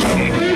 Thank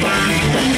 bang, bang.